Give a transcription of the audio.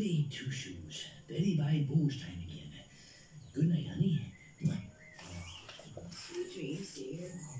Goody two shoes. Betty by time again. Good night, honey. Sweet dreams, dear.